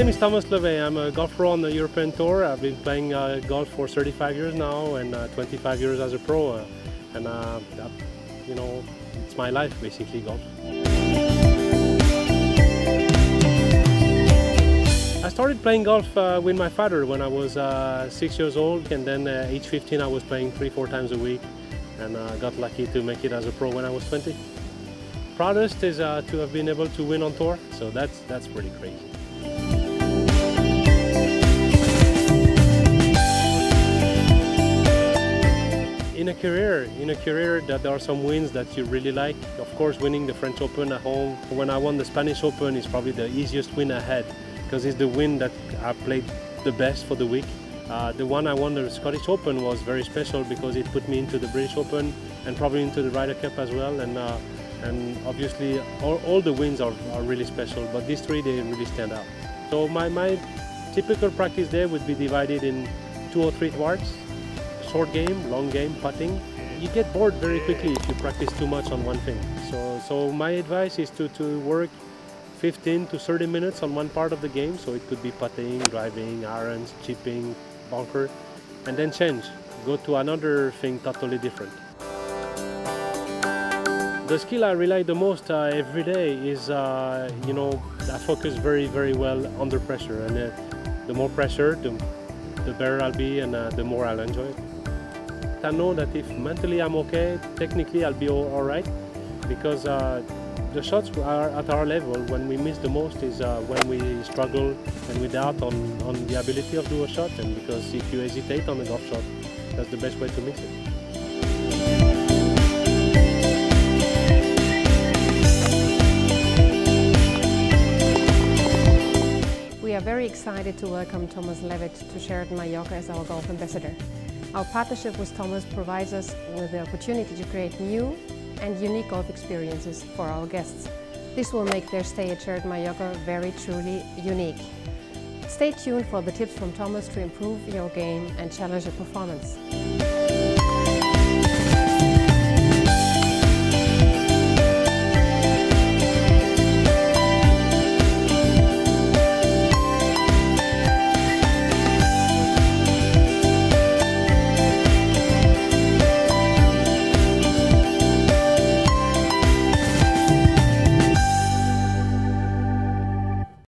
Thomas Levet. I'm a golf pro on the European Tour. I've been playing uh, golf for 35 years now and uh, 25 years as a pro. Uh, and, uh, you know, it's my life basically, golf. I started playing golf uh, with my father when I was uh, six years old and then uh, age 15 I was playing three, four times a week and uh, got lucky to make it as a pro when I was 20. Proudest is to have been able to win on tour, so that's, that's pretty crazy. Career, in a career that there are some wins that you really like. Of course, winning the French Open at home. When I won the Spanish Open is probably the easiest win I had because it's the win that I played the best for the week. Uh, the one I won the Scottish Open was very special because it put me into the British Open and probably into the Ryder Cup as well. And uh, and obviously all, all the wins are, are really special, but these three they really stand out. So my, my typical practice there would be divided in two or three parts short game, long game, putting, you get bored very quickly if you practice too much on one thing. So, so my advice is to, to work 15 to 30 minutes on one part of the game. So it could be putting, driving, irons, chipping, bunker, and then change. Go to another thing totally different. The skill I rely the most uh, every day is, uh, you know, I focus very, very well under pressure. And uh, the more pressure, the, the better I'll be and uh, the more I'll enjoy it. I know that if mentally I'm okay, technically I'll be all, right because uh, the shots are at our level. When we miss the most is uh, when we struggle and we doubt on, on the ability of do a shot and because if you hesitate on a golf shot, that's the best way to miss it. We are very excited to welcome Thomas Levet to Sheraton Mallorca as our golf ambassador. Our partnership with Thomas provides us with the opportunity to create new and unique golf experiences for our guests. This will make their stay at Sheraton Mallorca very truly unique. Stay tuned for the tips from Thomas to improve your game and challenge your performance.